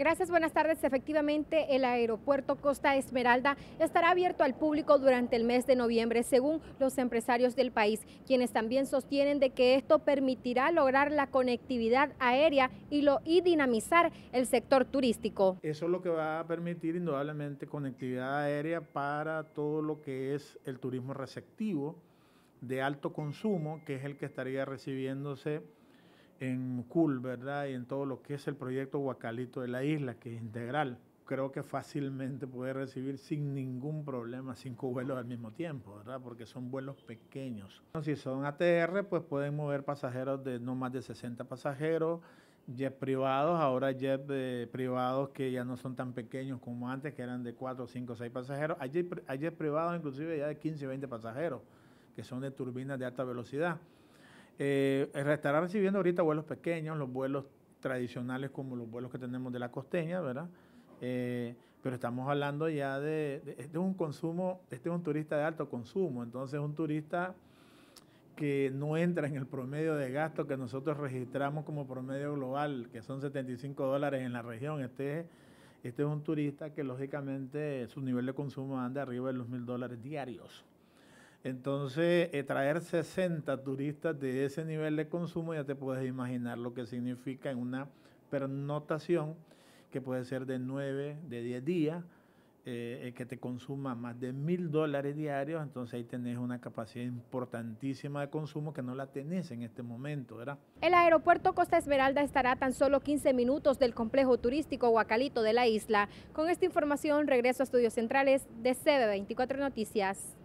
Gracias, buenas tardes. Efectivamente, el aeropuerto Costa Esmeralda estará abierto al público durante el mes de noviembre, según los empresarios del país, quienes también sostienen de que esto permitirá lograr la conectividad aérea y, lo, y dinamizar el sector turístico. Eso es lo que va a permitir indudablemente conectividad aérea para todo lo que es el turismo receptivo de alto consumo, que es el que estaría recibiéndose en CUL, ¿verdad? Y en todo lo que es el proyecto Huacalito de la isla, que es integral. Creo que fácilmente puede recibir sin ningún problema cinco vuelos al mismo tiempo, ¿verdad? Porque son vuelos pequeños. Si son ATR, pues pueden mover pasajeros de no más de 60 pasajeros, jets privados, ahora jets privados que ya no son tan pequeños como antes, que eran de 4, 5, 6 pasajeros. Hay jets privados inclusive ya de 15, 20 pasajeros, que son de turbinas de alta velocidad. Eh, estará recibiendo ahorita vuelos pequeños, los vuelos tradicionales como los vuelos que tenemos de la costeña, ¿verdad? Eh, pero estamos hablando ya de, este es un consumo, este es un turista de alto consumo, entonces es un turista que no entra en el promedio de gasto que nosotros registramos como promedio global, que son 75 dólares en la región. Este, este es un turista que lógicamente su nivel de consumo anda arriba de los mil dólares diarios. Entonces, eh, traer 60 turistas de ese nivel de consumo, ya te puedes imaginar lo que significa en una pernotación que puede ser de 9, de 10 días, eh, eh, que te consuma más de mil dólares diarios, entonces ahí tenés una capacidad importantísima de consumo que no la tenés en este momento, ¿verdad? El aeropuerto Costa Esmeralda estará tan solo 15 minutos del complejo turístico Huacalito de la isla. Con esta información regreso a Estudios Centrales de CB24 Noticias.